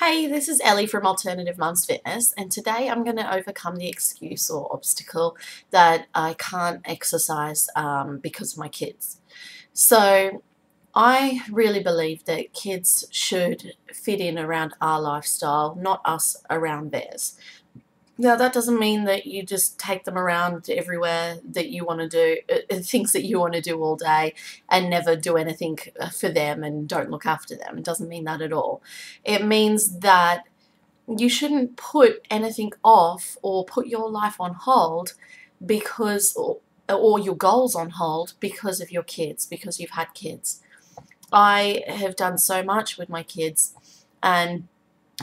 Hey, this is Ellie from Alternative Mums Fitness, and today I'm going to overcome the excuse or obstacle that I can't exercise um, because of my kids. So, I really believe that kids should fit in around our lifestyle, not us around theirs. Now, that doesn't mean that you just take them around everywhere that you want to do, uh, uh, things that you want to do all day, and never do anything uh, for them and don't look after them. It doesn't mean that at all. It means that you shouldn't put anything off or put your life on hold because, or, or your goals on hold because of your kids, because you've had kids. I have done so much with my kids, and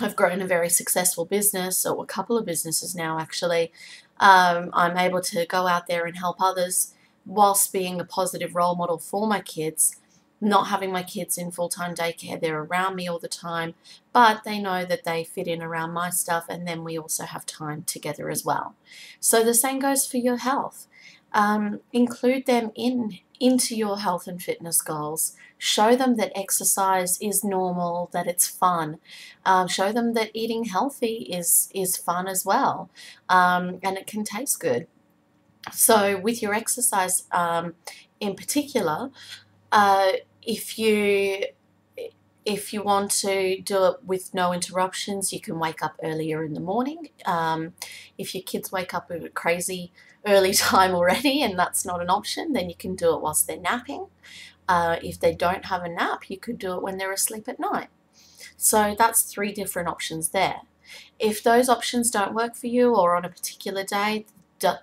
I've grown a very successful business, or a couple of businesses now actually. Um, I'm able to go out there and help others whilst being a positive role model for my kids. Not having my kids in full time daycare, they're around me all the time, but they know that they fit in around my stuff, and then we also have time together as well. So the same goes for your health. Um, include them in into your health and fitness goals. Show them that exercise is normal, that it's fun. Um, show them that eating healthy is is fun as well, um, and it can taste good. So with your exercise um, in particular, uh, if you if you want to do it with no interruptions, you can wake up earlier in the morning. Um, if your kids wake up at a crazy early time already and that's not an option, then you can do it whilst they're napping. Uh, if they don't have a nap, you could do it when they're asleep at night. So that's three different options there. If those options don't work for you or on a particular day,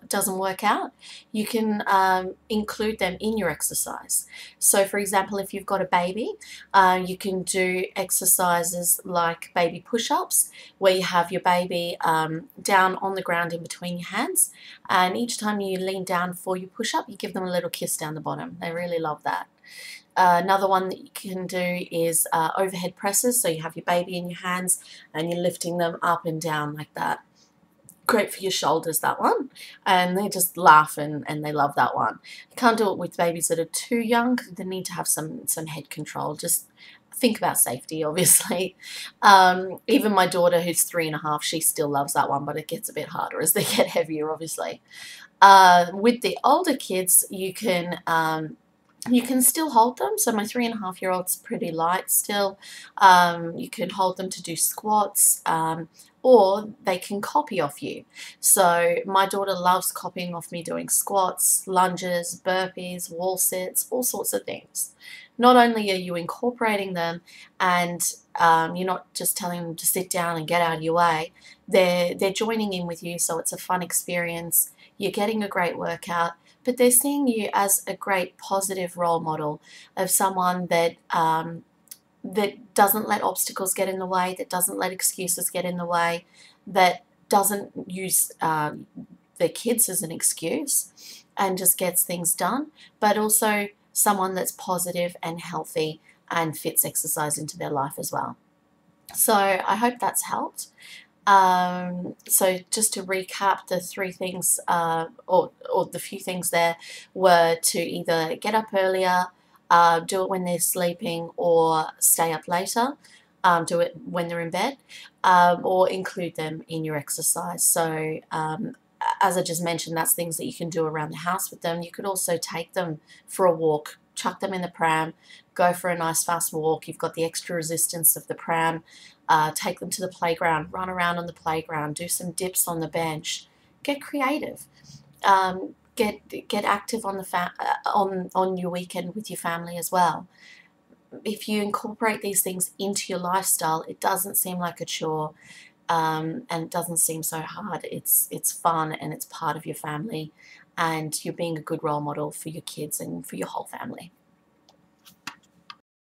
doesn't work out, you can um, include them in your exercise. So, for example, if you've got a baby, uh, you can do exercises like baby push ups, where you have your baby um, down on the ground in between your hands, and each time you lean down for your push up, you give them a little kiss down the bottom. They really love that. Uh, another one that you can do is uh, overhead presses. So you have your baby in your hands and you're lifting them up and down like that great for your shoulders, that one. And they just laugh and, and they love that one. You can't do it with babies that are too young they need to have some, some head control. Just think about safety, obviously. Um, even my daughter, who's three and a half, she still loves that one, but it gets a bit harder as they get heavier, obviously. Uh, with the older kids, you can um, you can still hold them. So my three and a half year old's pretty light still. Um, you can hold them to do squats um, or they can copy off you. So my daughter loves copying off me doing squats, lunges, burpees, wall sits, all sorts of things. Not only are you incorporating them and um, you're not just telling them to sit down and get out of your way, they're, they're joining in with you so it's a fun experience. You're getting a great workout but they're seeing you as a great positive role model of someone that um, that doesn't let obstacles get in the way, that doesn't let excuses get in the way, that doesn't use their kids as an excuse and just gets things done, but also someone that's positive and healthy and fits exercise into their life as well. So I hope that's helped. Um, so just to recap, the three things, uh, or, or the few things there, were to either get up earlier, uh, do it when they're sleeping, or stay up later. Um, do it when they're in bed, um, or include them in your exercise. So um, as I just mentioned, that's things that you can do around the house with them. You could also take them for a walk, chuck them in the pram, go for a nice fast walk. You've got the extra resistance of the pram. Uh, take them to the playground, run around on the playground, do some dips on the bench. Get creative. Um, get get active on the fa- uh, on on your weekend with your family as well. If you incorporate these things into your lifestyle, it doesn't seem like a chore, um, and it doesn't seem so hard. It's it's fun and it's part of your family, and you're being a good role model for your kids and for your whole family.